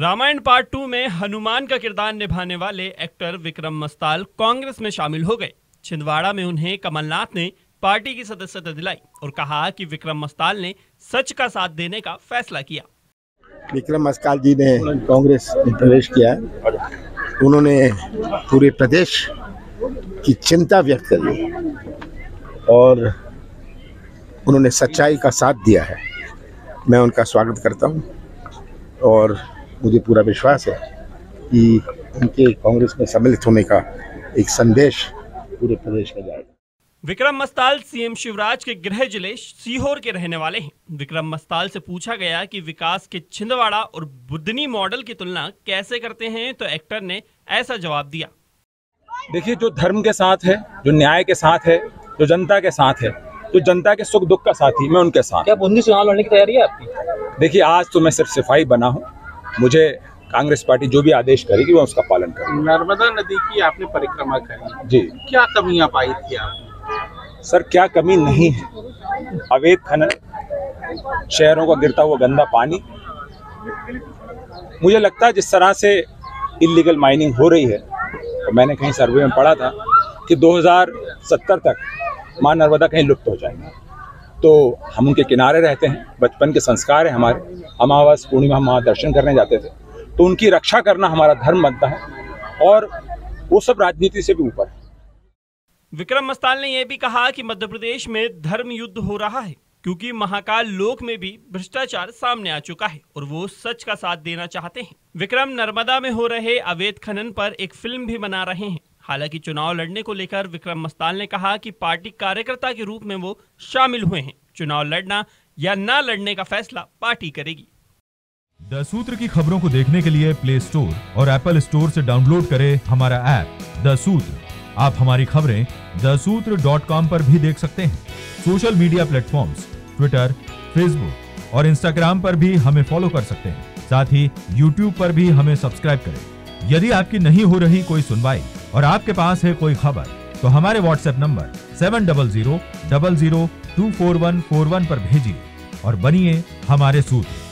Ramayan part two में हनुमान का किरदार निभाने वाले एक्टर विक्रम मस्ताल कांग्रेस में शामिल हो गए। छिंदवाड़ा में उन्हें कमलनाथ ने पार्टी की सदस्यता दिलाई और कहा कि विक्रम मस्ताल ने सच का साथ देने का फैसला किया। विक्रम मस्काल जी ने कांग्रेस में प्रवेश किया। उन्होंने पूरे प्रदेश की चिंता व्यक्त करी और उन्होंने सच्चाई का साथ दिया है। मैं उनका स्वागत करता हूँ और मुझे पूरा विश्वास है कि उनके कांग्रेस में सम्मिलित होने का एक संदेश पूरे प्रदेश में जाएगा। विक्रम मस्ताल सीएम शिवराज के गृह ज़िले सीहोर के रहने वाले हैं। विक्रम मस्ताल से पूछा गया कि विकास के छिंदवाड़ा और बुद्धनी मॉडल की तुलना कैसे करते हैं तो एक्टर ने ऐसा जवाब दिया। देखिए जो धर्म के साथ है जो न्याय के साथ है जो जनता के साथ है जो जनता के सुख दुख का साथी मैं उनके साथ। क्या बूंदी चुनाव लड़ने की तैयारी है आपकी? देखिए आज तो मैं सिर्फ़ सिपाही बना हूँ। मुझे कांग्रेस पार्टी जो भी आदेश करेगी मैं उसका पालन करूँ नर्मदा नदी की आपने परिक्रमा करी। जी। क्या कमियाँ पाई थी आपने सर क्या कमी नहीं है। अवैध खनन शहरों का गिरता हुआ गंदा पानी। मुझे लगता है जिस तरह से इलीगल माइनिंग हो रही है और मैंने कहीं सर्वे में पढ़ा था कि 2070 तक माँ नर्मदा कहीं लुप्त हो जाएगी। तो हम उनके किनारे रहते हैं, बचपन के संस्कार है हमारे। अमावस, पूर्णिमा हम वहाँ दर्शन करने जाते थे। तो उनकी रक्षा करना हमारा धर्म बनता है और वो सब राजनीति से भी ऊपर है। विक्रम मस्ताल ने यह भी कहा कि मध्य प्रदेश में धर्म युद्ध हो रहा है, क्योंकि महाकाल लोक में भी भ्रष्टाचार सामने आ चुका है और वो सच का साथ देना चाहते हैं। विक्रम नर्मदा में हो रहे अवैध खनन पर एक फ़िल्म भी बना रहे हैं। हालाँकि चुनाव लड़ने को लेकर विक्रम मस्ताल ने कहा कि पार्टी कार्यकर्ता के रूप में वो शामिल हुए हैं। चुनाव लड़ना या न लड़ने का फैसला पार्टी करेगी। द सूत्र की खबरों को देखने के लिए प्ले स्टोर और एप्पल स्टोर से डाउनलोड करें हमारा ऐप द सूत्र। आप हमारी खबरें द सूत्र डॉट कॉम पर भी देख सकते हैं। Social media platforms Twitter Facebook और इंस्टाग्राम पर भी हमें फॉलो कर सकते हैं। साथ ही यूट्यूब पर भी हमें सब्सक्राइब करें। यदि आपकी नहीं हो रही कोई सुनवाई और आपके पास है कोई खबर तो हमारे WhatsApp number seven double zero double zero two four one four one पर भेजिए और बनिए हमारे सूत्र।